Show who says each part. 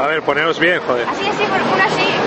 Speaker 1: A ver, poneros bien, joder.
Speaker 2: Así, así, una así.